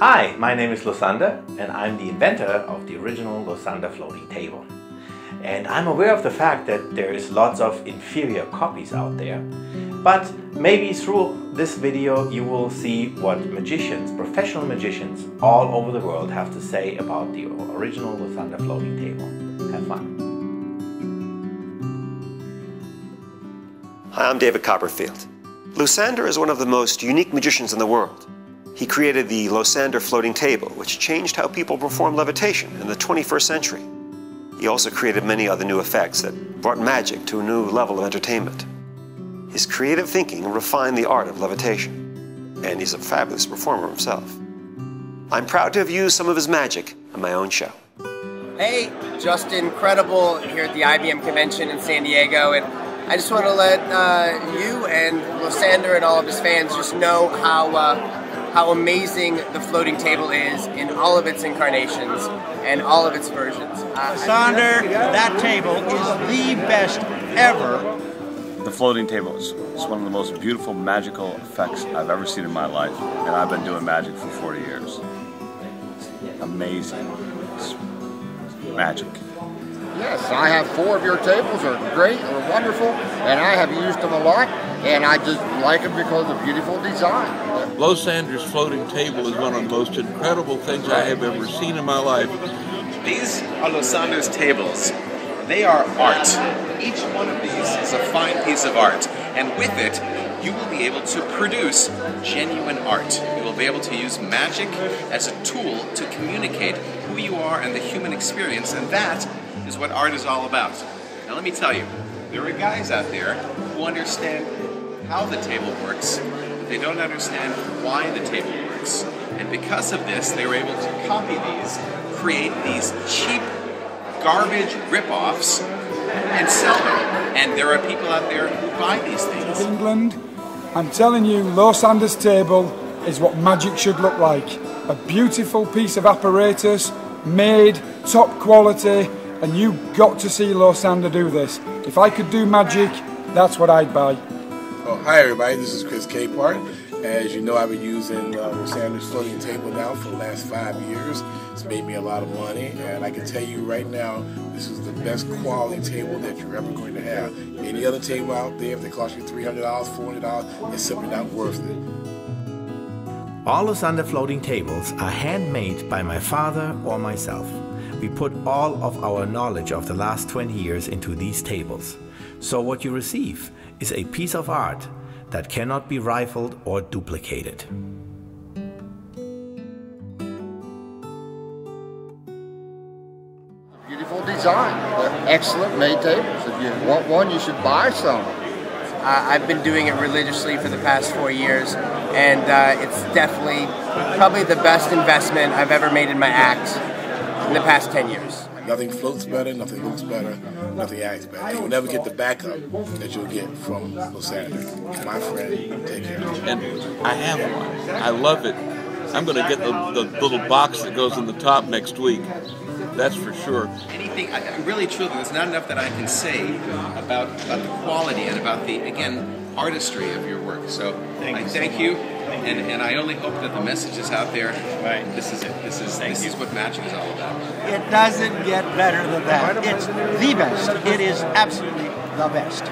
Hi, my name is Losander and I'm the inventor of the original Losander floating table. And I'm aware of the fact that there is lots of inferior copies out there. But maybe through this video you will see what magicians, professional magicians all over the world have to say about the original Losander floating table. Have fun. Hi, I'm David Copperfield. Losander is one of the most unique magicians in the world. He created the Losander floating table, which changed how people perform levitation in the 21st century. He also created many other new effects that brought magic to a new level of entertainment. His creative thinking refined the art of levitation, and he's a fabulous performer himself. I'm proud to have used some of his magic on my own show. Hey, Justin Kredible here at the IBM convention in San Diego, and I just want to let uh, you and Losander and all of his fans just know how uh, how amazing the floating table is in all of its incarnations and all of its versions. Uh, Sonder, that table is the best ever. The floating table is, is one of the most beautiful magical effects I've ever seen in my life, and I've been doing magic for 40 years. Amazing. It's magic. Yes, I have four of your tables. They're great, they're wonderful, and I have used them a lot, and I just like them because of the beautiful design. Losander's floating table is one of the most incredible things I have ever seen in my life. These are Losander's tables. They are art. Each one of these is a fine piece of art, and with it, you will be able to produce genuine art. You will be able to use magic as a tool to communicate who you are and the human experience, and that is what art is all about. Now, let me tell you, there are guys out there who understand how the table works, but they don't understand why the table works. And because of this, they were able to copy these, create these cheap garbage rip-offs, and sell them. And there are people out there who buy these things. England, I'm telling you, Losander's table is what magic should look like. A beautiful piece of apparatus, made top quality, and you got to see Losander do this. If I could do magic, that's what I'd buy. Oh, hi everybody, this is Chris Capehart. As you know, I've been using uh, floating table now for the last five years. It's made me a lot of money, and I can tell you right now, this is the best quality table that you're ever going to have. Any other table out there, if they cost you $300, $400, it's simply not worth it. All Losander floating tables are handmade by my father or myself. We put all of our knowledge of the last 20 years into these tables. So what you receive is a piece of art that cannot be rifled or duplicated. Beautiful design. They're excellent made tables. If you want one, you should buy some. Uh, I've been doing it religiously for the past four years, and uh, it's definitely probably the best investment I've ever made in my act in the past 10 years. Nothing floats better, nothing looks better, nothing acts better. You'll never get the backup that you'll get from Losander. My friend, take care. And I have one. I love it. I'm going to get the, the little box that goes in the top next week. That's for sure. Anything, I, really, truly, there's not enough that I can say about, about the quality and about the, again, artistry of your work. So thank I thank you. And, and I only hope that the message is out there. Right. This is it. This is Thank this you. is what magic is all about. It doesn't get better than that. It's the best. It is absolutely the best.